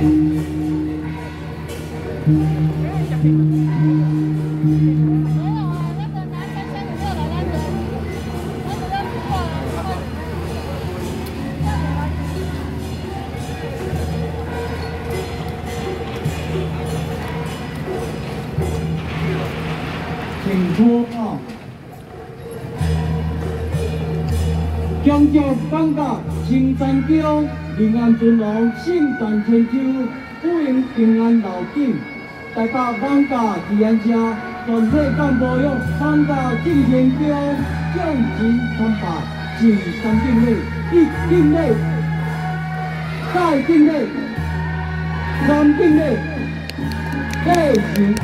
请出。啊！强调放假，青山桥，平安尊王，圣诞千秋，欢迎平安老境。大家放假平安车，全体干部用放假敬天桥，将旗参拜，敬三敬礼，一敬礼，再敬礼，三敬礼，继续。